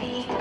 You're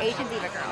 Asian Diva Girl.